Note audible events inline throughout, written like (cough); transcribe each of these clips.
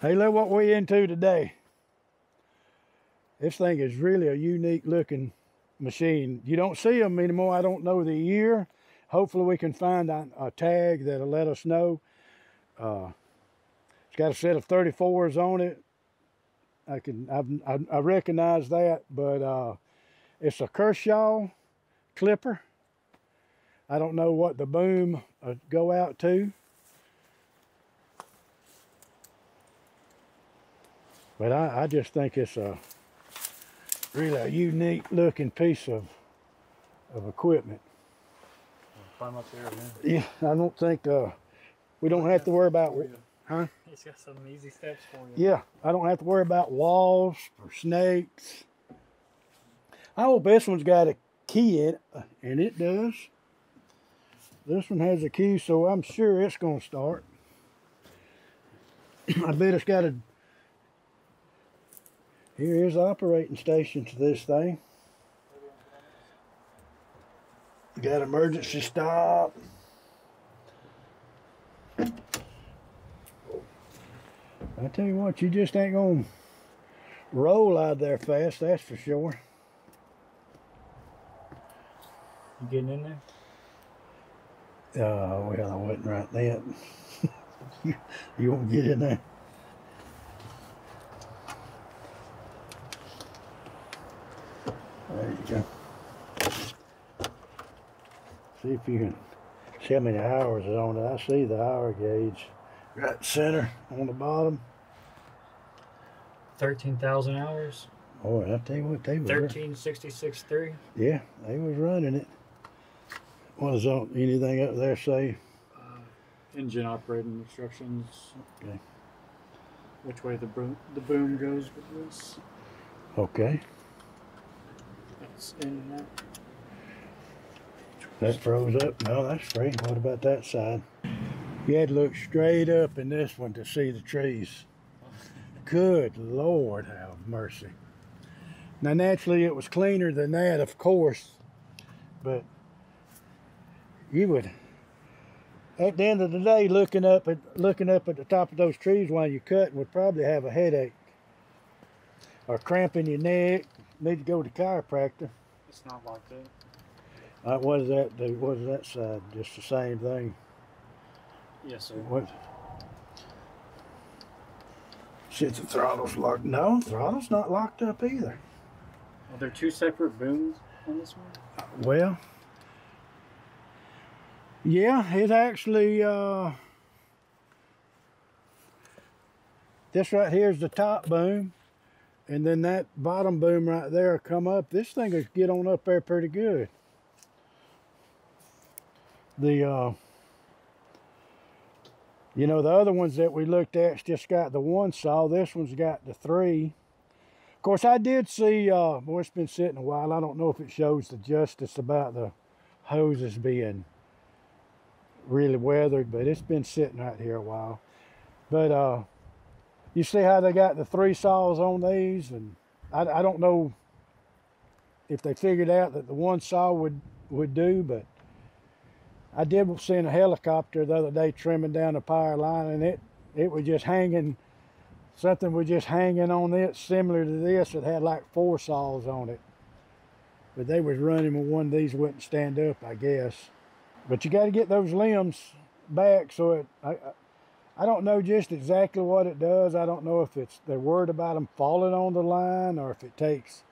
Hey, look what we into today. This thing is really a unique looking machine. You don't see them anymore. I don't know the year. Hopefully we can find a, a tag that'll let us know. Uh, it's got a set of 34s on it. I can I, I, I recognize that, but uh, it's a Kershaw Klipper. I don't know what the boom uh, go out to. But I, I just think it's a really a unique looking piece of of equipment. There, man. Yeah, I don't think uh, we don't have to worry about huh? It's got some easy steps for you. Yeah, I don't have to worry about walls or snakes. I hope this one's got a key in it, and it does. This one has a key, so I'm sure it's going to start. (clears throat) I bet it's got a. Here is the operating station to this thing. Got emergency stop. I tell you what, you just ain't gonna roll out there fast, that's for sure. You getting in there? Oh, well, I wasn't right there. (laughs) you, you won't get in there. There you go. See if you can see how many hours is on it. I see the hour gauge right center on the bottom. 13,000 hours. Oh, I tell you what, they were. 1366.3. Yeah, they was running it. What is on anything up there say? Uh, engine operating instructions. Okay. Which way the boom, the boom goes with this. Okay. That's in and out. That froze up. No, that's free. What about that side? You had to look straight up in this one to see the trees. Good Lord, have mercy. Now, naturally, it was cleaner than that, of course, but you would, at the end of the day, looking up at looking up at the top of those trees while you're cutting would probably have a headache or cramp in your neck. Need to go to chiropractor. It's not like that. Uh, what does that do? What does that side? Just the same thing. Yes, sir. What? Shit, the throttle's locked. No, throttle's not locked up either. Are there two separate booms on this one? Well, yeah, it actually, uh, this right here is the top boom. And then that bottom boom right there come up. This thing will get on up there pretty good. The, uh, you know, the other ones that we looked at's just got the one saw. This one's got the three. Of course, I did see, uh, boy, it's been sitting a while. I don't know if it shows the justice about the hoses being really weathered, but it's been sitting right here a while. But uh, you see how they got the three saws on these, and I, I don't know if they figured out that the one saw would would do, but I did see a helicopter the other day trimming down a power line, and it it was just hanging. Something was just hanging on it, similar to this. It had like four saws on it, but they was running with one of these wouldn't stand up, I guess. But you got to get those limbs back so it. I, I don't know just exactly what it does. I don't know if it's they're worried about them falling on the line or if it takes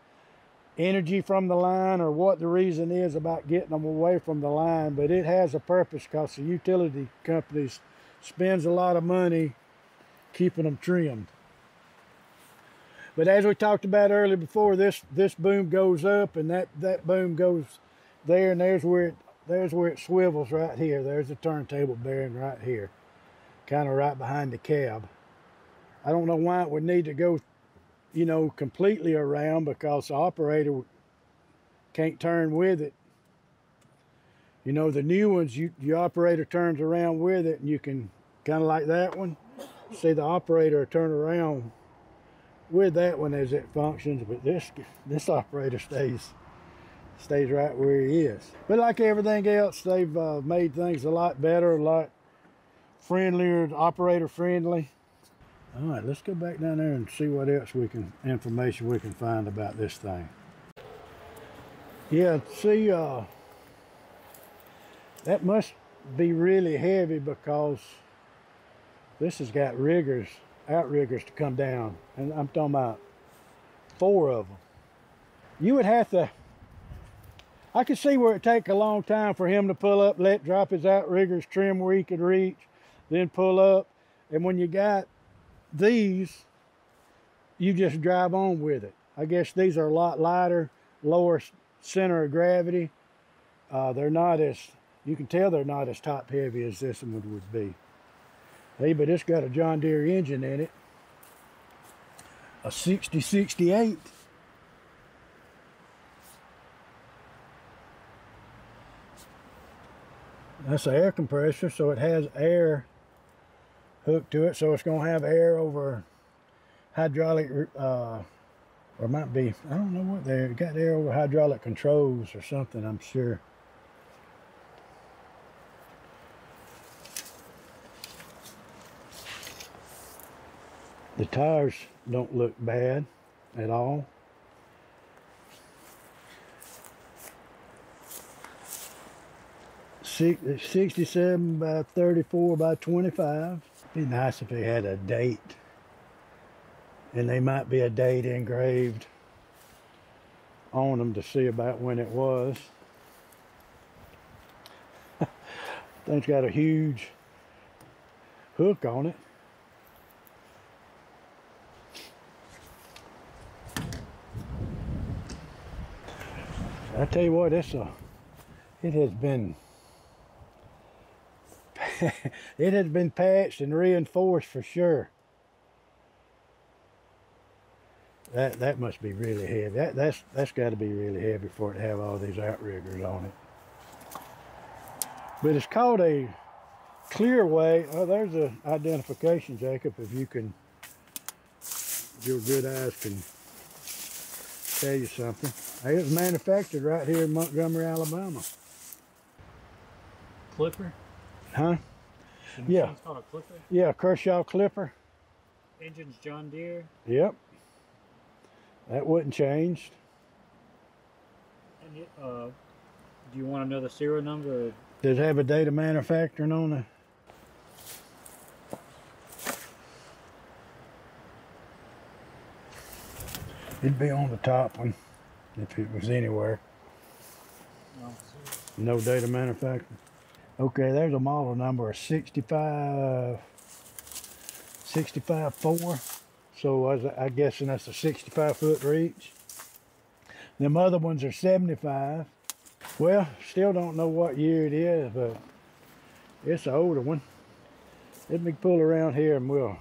energy from the line or what the reason is about getting them away from the line. But it has a purpose because the utility companies spends a lot of money keeping them trimmed. But as we talked about earlier before, this this boom goes up and that, that boom goes there and there's where it there's where it swivels right here. There's the turntable bearing right here kind of right behind the cab. I don't know why it would need to go, you know, completely around because the operator can't turn with it. You know, the new ones, you, the operator turns around with it and you can, kind of like that one, see the operator turn around with that one as it functions, but this this operator stays stays right where he is. But like everything else, they've uh, made things a lot better, a lot friendlier, operator friendly. All right, let's go back down there and see what else we can information we can find about this thing. Yeah, see, uh, that must be really heavy because this has got riggers, outriggers to come down, and I'm talking about four of them. You would have to. I could see where it'd take a long time for him to pull up, let drop his outriggers, trim where he could reach, then pull up, and when you got these, you just drive on with it. I guess these are a lot lighter, lower center of gravity. Uh, they're not as, you can tell they're not as top heavy as this one would be. Hey, but it's got a John Deere engine in it. A 6068. That's an air compressor, so it has air hooked to it. So it's going to have air over hydraulic, uh, or might be, I don't know what they got air over hydraulic controls or something, I'm sure. The tires don't look bad at all. Six, 67 by 34 by 25. Be nice if they had a date. And they might be a date engraved on them to see about when it was. (laughs) Thing's got a huge hook on it. I tell you what, it's a, it has been, (laughs) it has been patched and reinforced for sure. That that must be really heavy. That that's that's got to be really heavy for it to have all these outriggers on it. But it's called a Clearway. Oh, there's a identification, Jacob. If you can, your good eyes can tell you something. It was manufactured right here in Montgomery, Alabama. Klipper? Huh? The Yeah. machine's called a Klipper. Yeah, Kershaw Klipper. Engine's John Deere. Yep. That wouldn't change. And uh, do you want to know the serial number? Or Does it have a date of manufacturing on it? It'd be on the top one if it was anywhere. no, No date of manufacturing. Okay, there's a model number of 65, 65 4. So I, was, I guessing that's a 65 foot reach. Them other ones are 75. Well, still don't know what year it is, but it's an older one. Let me pull around here and we'll.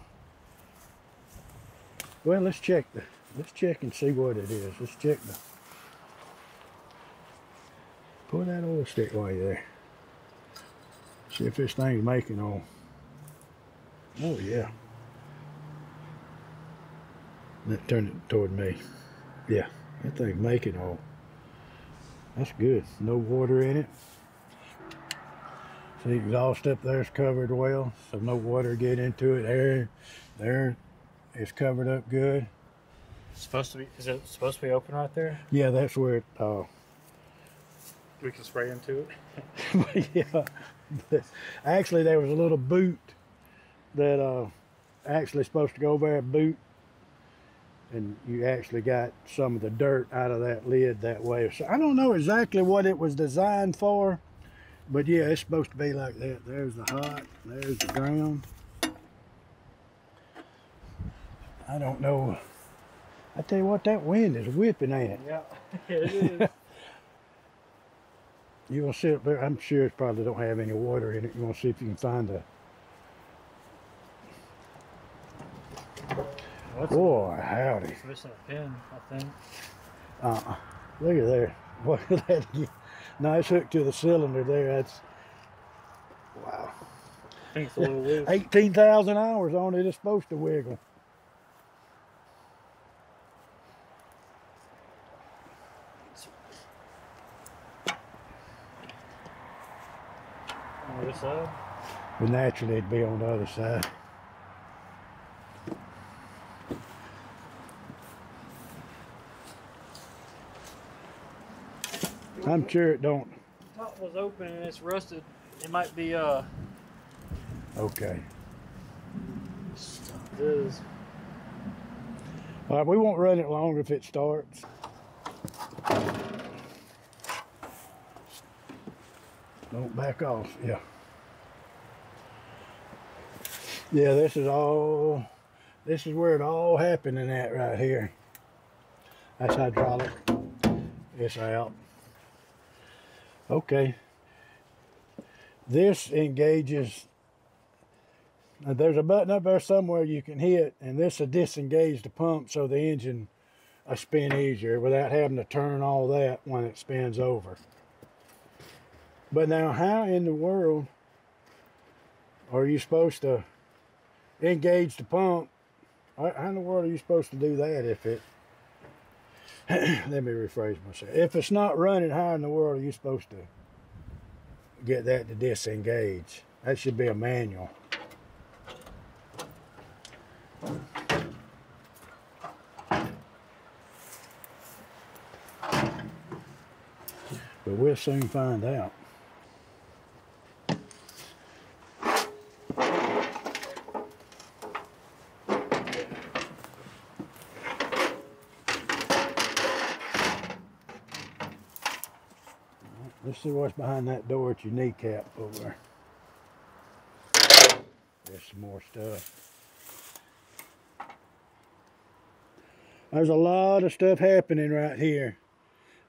Well, let's check the. Let's check and see what it is. Let's check the. Pull that oil stick while you're there. See if this thing's making all. Oh yeah. Let turn it toward me. Yeah, that thing's making all. That's good. No water in it. See, exhaust up there is covered well, so no water get into it. Air, there is covered up good. it's supposed to be. Is it supposed to be open right there? Yeah, that's where it. Uh, We can spray into it. (laughs) yeah. (laughs) Actually, there was a little boot that uh, actually supposed to go there, boot, and you actually got some of the dirt out of that lid that way. So I don't know exactly what it was designed for, but yeah, it's supposed to be like that. There's the hot, there's the ground. I don't know. I tell you what, that wind is whipping, it? Yeah, (laughs) it is. You to see it there? I'm sure it probably don't have any water in it. You want to see if you can find a. What's Boy, howdy. It's missing a pin, I think. Uh-uh. Look at there. (laughs) Look at that. Nice hook to the cylinder there. That's wow. I think it's a little loose. Eighteen thousand hours on it. It's supposed to wiggle. side? But naturally it'd be on the other side. I'm sure it don't. The top was open and it's rusted. It might be uh Okay. It is. All uh, right, we won't run it long if it starts. Don't back off, yeah. Yeah, this is all, this is where it all happened in that right here. That's hydraulic. It's out. Okay. This engages there's a button up there somewhere you can hit, and this will disengage the pump so the engine will spin easier without having to turn all that when it spins over. But now, how in the world are you supposed to engage the pump? How in the world are you supposed to do that if it, (clears throat) let me rephrase myself. If it's not running, how in the world are you supposed to get that to disengage? That should be a manual. But we'll soon find out. Let's see what's behind that door at your kneecap over there. There's some more stuff. There's a lot of stuff happening right here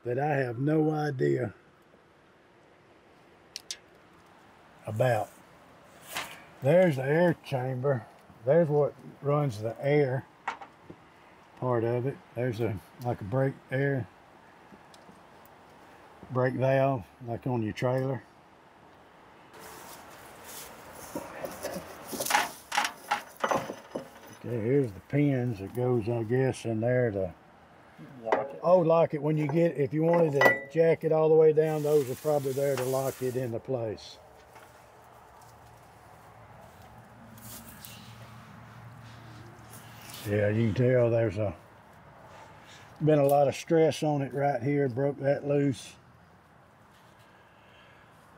that I have no idea about. There's the air chamber. There's what runs the air part of it. There's a like a brake air brake valve like on your trailer. Okay, here's the pins that goes, I guess, in there to Lock it. Oh, lock it when you get, if you wanted to jack it all the way down, those are probably there to lock it into place. Yeah, you can tell there's a, been a lot of stress on it right here, broke that loose.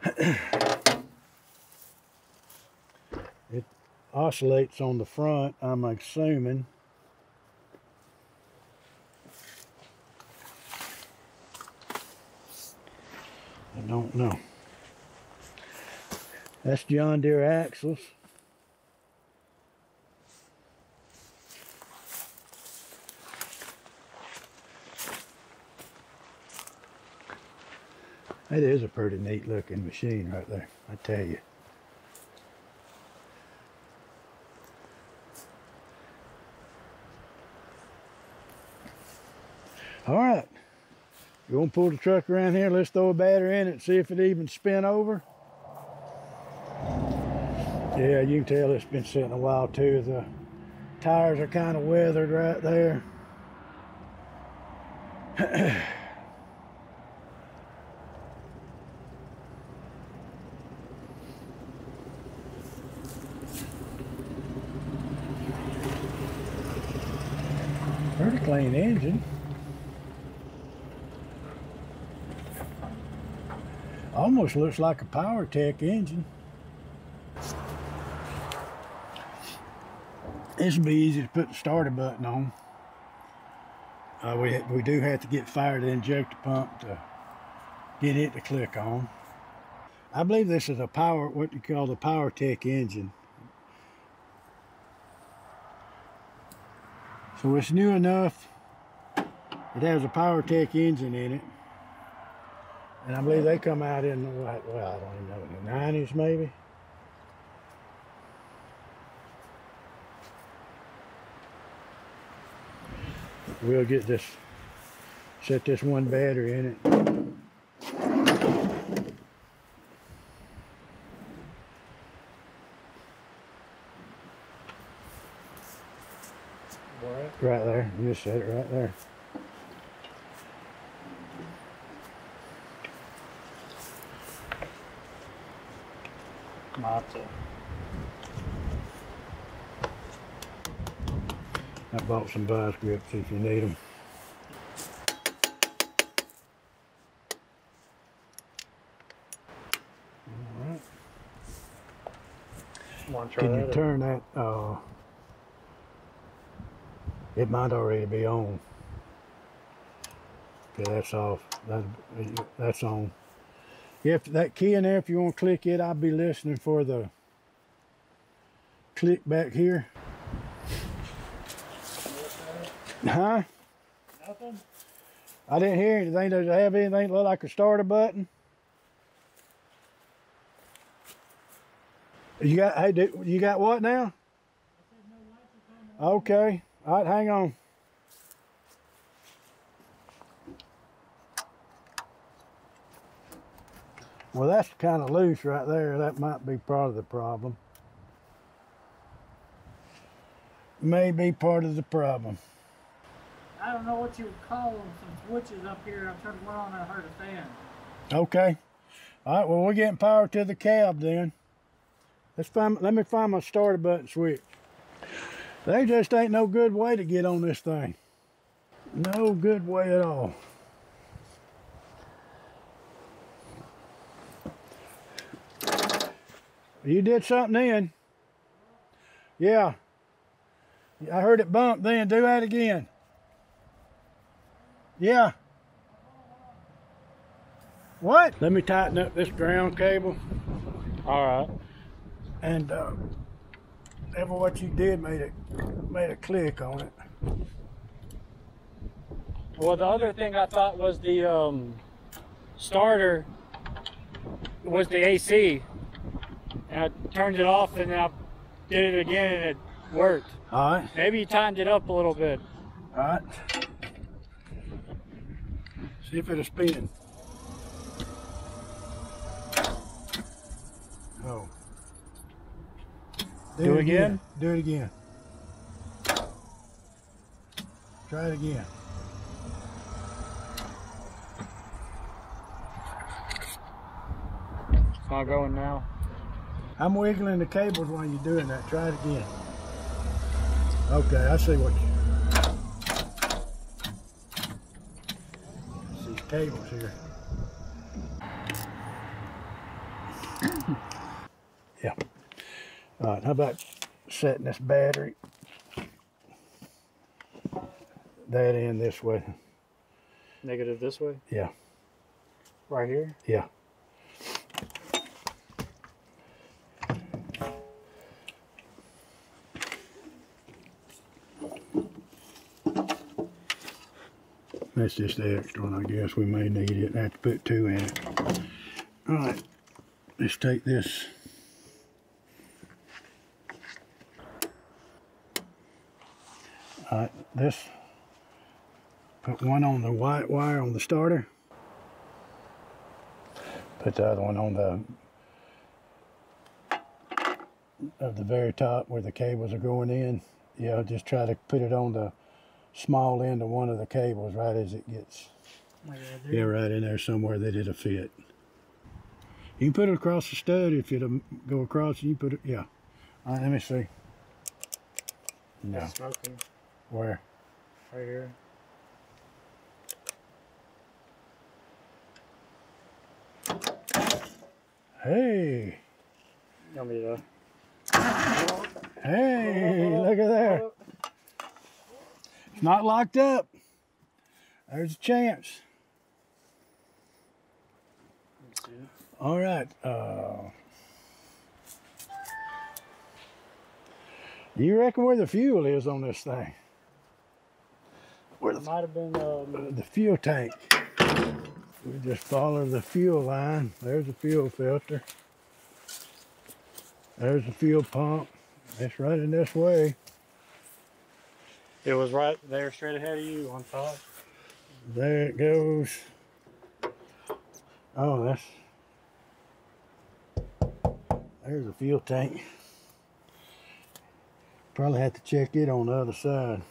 (coughs) it oscillates on the front, I'm assuming. I don't know. That's John Deere axles. That is a pretty neat looking machine right there, I tell you. All right. Want to pull the truck around here? Let's throw a battery in it and see if it even spin over. Yeah, you can tell it's been sitting a while too. The tires are kind of weathered right there. (clears throat) Engine. Almost looks like a PowerTech engine. This will be easy to put the starter button on. Uh, we, we do have to get fired injector pump to get it to click on. I believe this is a power, what you call the PowerTech engine. So it's new enough. It has a PowerTech engine in it. And I believe they come out in the, well, I don't even know, in the 90s maybe. We'll get this, set this one battery in it. You just said it right there. I bought some vice grips if you need them. All right. Can you turn that uh, it might already be on. Okay, that's off. That, that's on. If that key in there, if you want to click it, I'll be listening for the click back here. Huh? Nothing? I didn't hear anything. Does it have anything look like a starter button? You got hey, do, you got what now? Okay. All right, hang on. Well, that's kind of loose right there. That might be part of the problem. May be part of the problem. I don't know what you would call them. Some switches up here. I turned one on and I heard a fan. Okay. All right. Well, we're getting power to the cab then. Let's find. Let me find my starter button switch. There just ain't no good way to get on this thing. No good way at all. You did something in. Yeah. I heard it bump then. Do that again. Yeah. What? Let me tighten up this ground cable. All right. And uh, ever what you did made it made a click on it. Well, the other thing I thought was the um, starter was the AC. And I turned it off and then I did it again and it worked. All right, Maybe you timed it up a little bit. all right. See if it'll spin. Oh. Do it again? Do it again. Try it again. It's not going now. I'm wiggling the cables while you're doing that. Try it again. Okay, I see what you. It's these cables here. yeah. All right. How about setting this battery that in this way? Negative this way? Yeah. Right here? Yeah. That's just the extra one, I guess. We may need it. I have to put two in it. All right. Let's take this. All right. This. Put one on the white wire on the starter. Put the other one on the of the very top where the cables are going in. Yeah, just try to put it on the small end of one of the cables right as it gets. Yeah, right in there somewhere that it'll fit. You can put it across the stud if it'll go across. and You put it, yeah. All right, let me see. No, smoking where? right here. Hey, You want me to? hey, look at there. It's not locked up. There's a chance. All right. Uh, you reckon where the fuel is on this thing? Where It the, might have been. Um, the fuel tank? We just follow the fuel line. There's the fuel filter. There's the fuel pump. It's running this way. it was right there, straight ahead of you on top. There it goes. Oh, that's. There's a fuel tank. Probably have to check it on the other side.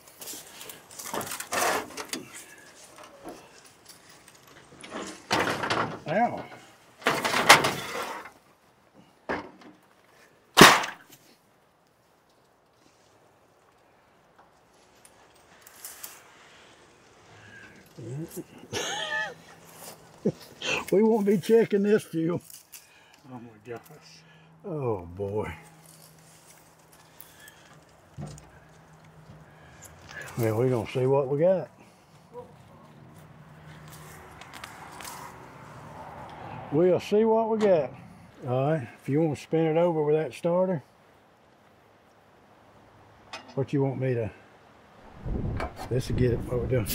we won't be checking this fuel. Oh my gosh. Oh boy. Well, we're going to see what we got. We'll see what we got. All right, if you want to spin it over with that starter, what you want me to, this will get it, what we're doing.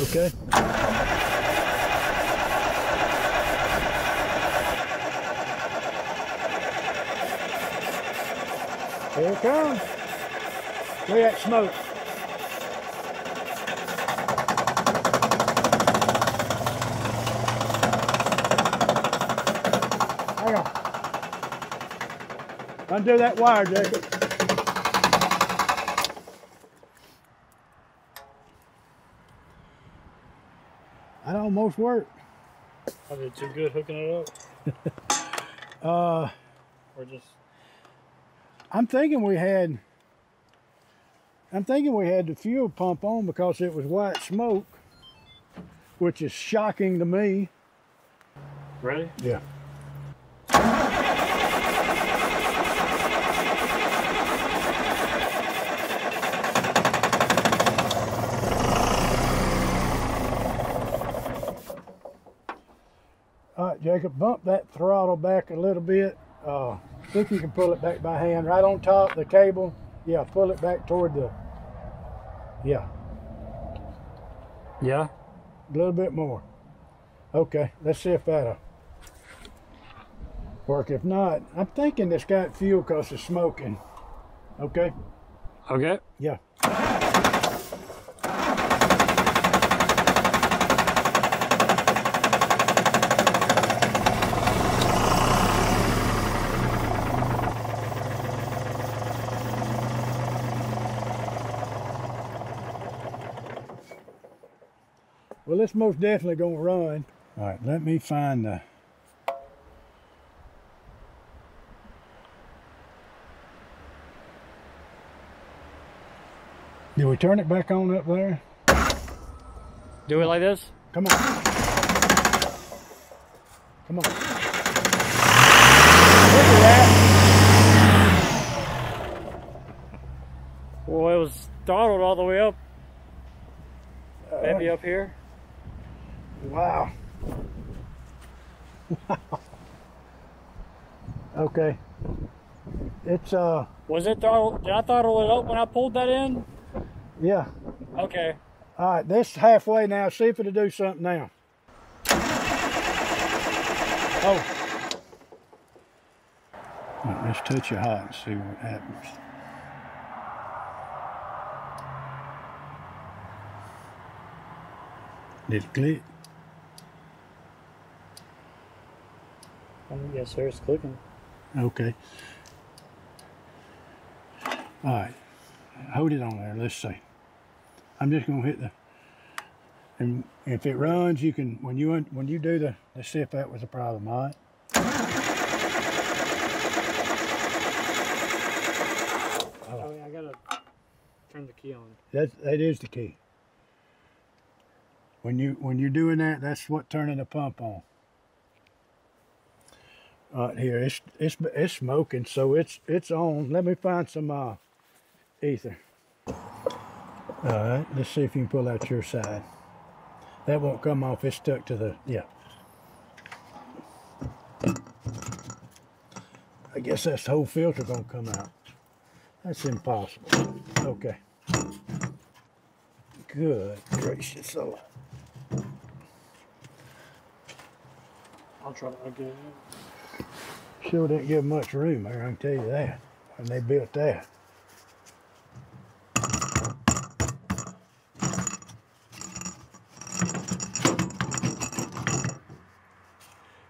Okay. Here it comes. Look at that smoke. Hang on. Undo that wire, Jacob. That almost worked. I did too good hooking it up. Uh, (laughs) Or just I'm thinking we had. I'm thinking we had the fuel pump on because it was white smoke, which is shocking to me. ready? Yeah. All right, Jacob, bump that throttle back a little bit. Uh, if you can pull it back by hand, right on top the cable. Yeah, pull it back toward the. Yeah, Yeah. a little bit more. Okay, let's see if that'll work. If not, I'm thinking it's got fuel because it's smoking. Okay? Okay. Yeah. Well, it's most definitely going to run. All right, let me find the. Did we turn it back on up there? Do it like this? Come on. Come on. Look at that. Well, it was throttled all the way up. Maybe uh, up here. Wow. Wow. Okay. It's uh Was it? Did I thought it was up when I pulled that in? yeah. Okay. All right, this halfway now. See if it'll do something now. Oh. Right, let's touch it hot and see what happens. Did it click? Yes, sir. It's clicking. Okay. All right. Hold it on there. Let's see. I'm just gonna hit the. And if it runs, you can when you when you do the. Let's see if that was a problem. All right. Oh, yeah, I gotta turn the key on. That that is the key. When you when you're doing that, that's what turning the pump on. Right here, it's it's it's smoking, so it's it's on. Let me find some uh, ether. All right, let's see if you can pull out your side. That won't come off. It's stuck to the yeah. I guess that's the whole filter gonna come out. That's impossible. Okay. Good gracious. I'll try again. Sure didn't give much room there, I can tell you that, when they built that.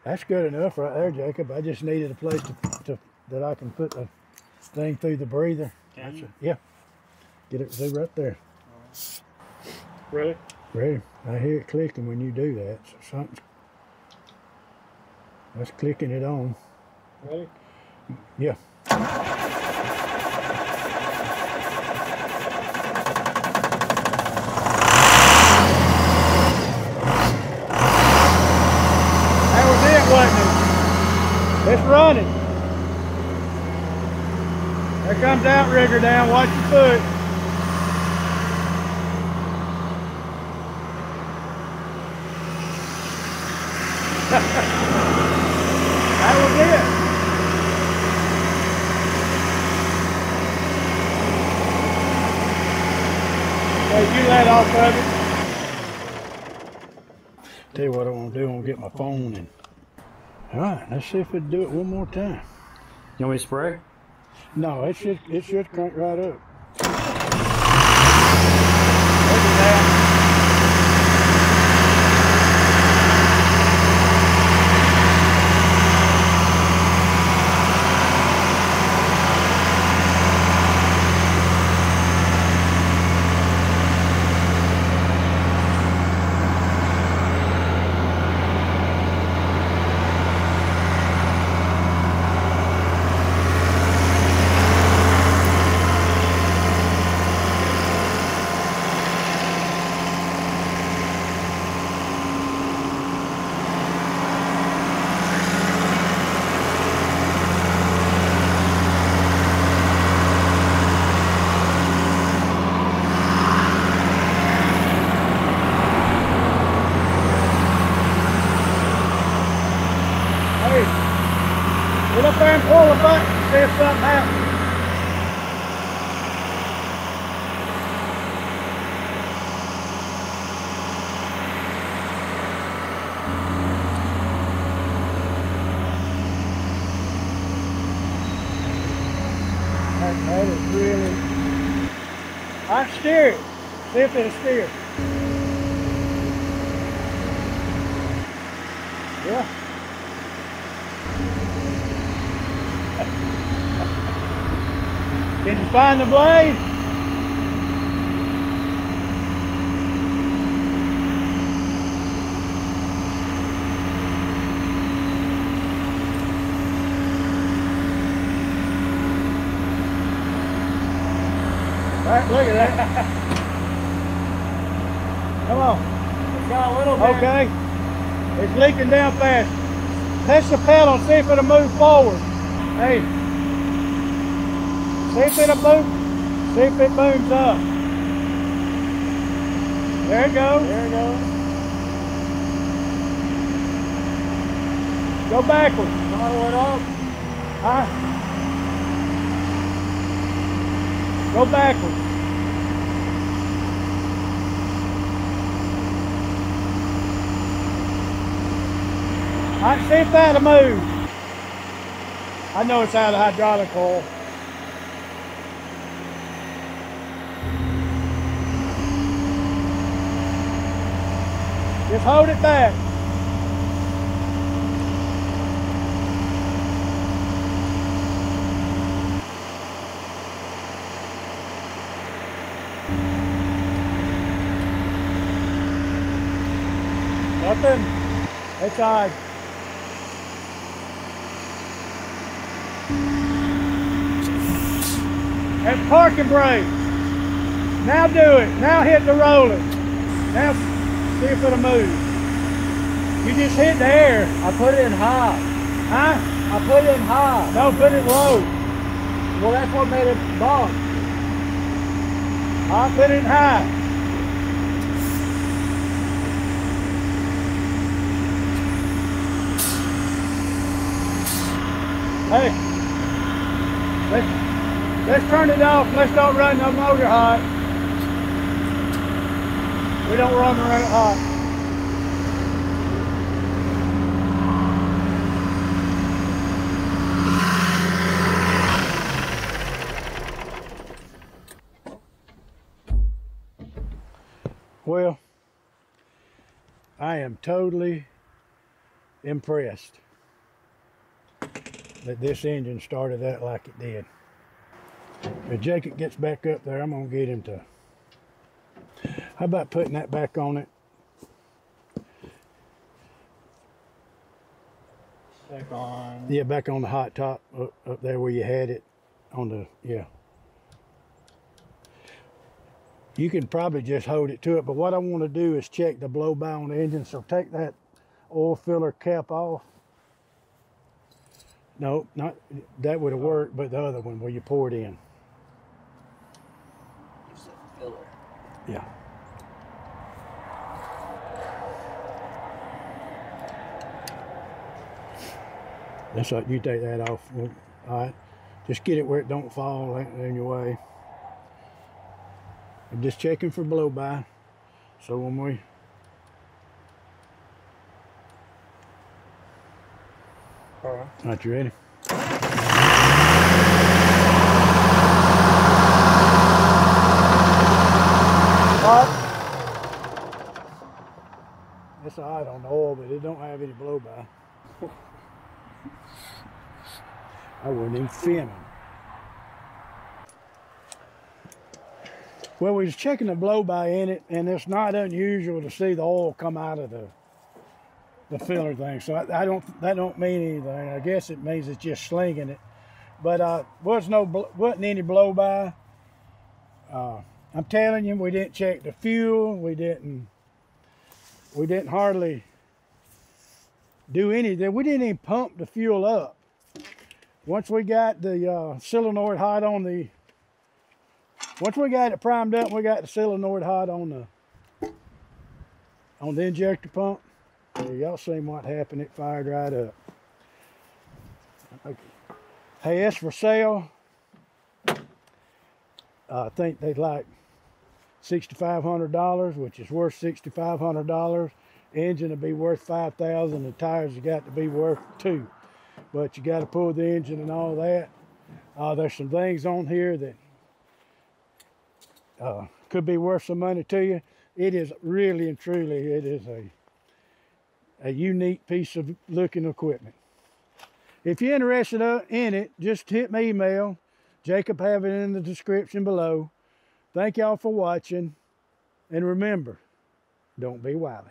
That's good enough right there, Jacob. I just needed a place to, to that I can put the thing through the breather. Can That's you? it. Yeah. Get it through right there. Ready? Ready? I hear it clicking when you do that. So something's that's clicking it on. Ready? Yeah. That was it, wasn't it? It's running. There comes outrigger down. Watch your foot. Ha (laughs) ha. Off of it. Tell you what I want to do. I'm gonna get my phone and. All right, let's see if it'll do it one more time. You want me to spray? No, it should it should crank right up. Look at that. Hey, get up there and pull the button and see if something happens. That, that is really. I can steer it. See if it'll. Yeah. Did you find the blade? Right, look at that. (laughs) Come on. It's got a little bit. Okay. It's leaking down fast. Touch the pedal and see if it'll move forward. Hey. See if it'll move. See if it moves up. There it goes. There it goes. Go backwards. Throttle it up. Huh? Go backwards. I see if that'll move. I know it's out of hydraulic oil. Just hold it back. Nothing. It's all And parking brake. Now do it. Now hit the roller. Now see if it'll move. You just hit the air. I put it in high. Huh? I put it in high. No, put it low. Well, that's what made it bump. I'll put it in high. Hey, let's, let's turn it off. Let's don't run no motor hot. We don't run the run hot. Well, I am totally impressed that this engine started out like it did. If Jacob gets back up there, I'm gonna get him to. How about putting that back on it? Back on. Yeah, back on the hot top up, up there where you had it on the yeah. You can probably just hold it to it, but what I want to do is check the blow by on the engine. So take that oil filler cap off. No, not that would have worked, but the other one where you pour it in. Just a filler. Yeah. That's right, you take that off. All right. Just get it where it don't fall in your way. I'm just checking for blow by. So when we All right. All right, you ready? It's all right on the oil, but it don't have any blow by. I wasn't even them. Well, we was checking the blow by in it, and it's not unusual to see the oil come out of the the filler thing. So I, I don't that don't mean anything. I guess it means it's just slinging it. But uh, was no wasn't any blow by. Uh, I'm telling you, we didn't check the fuel. We didn't. We didn't hardly do anything. We didn't even pump the fuel up. Once we got the uh, solenoid hot on the, once we got it primed up, we got the solenoid hot on the, on the injector pump. Y'all seen what happened. It fired right up. Hey, it's for sale. I think they'd like $6,500, which is worth $6,500. Engine will be worth 5000 The tires have got to be worth two. But you got to pull the engine and all that. Uh, there's some things on here that uh, could be worth some money to you. It is really and truly, it is a a unique piece of looking equipment. If you're interested uh, in it, just hit my email. Jacob have it in the description below. Thank y'all for watching. And remember, don't be wily.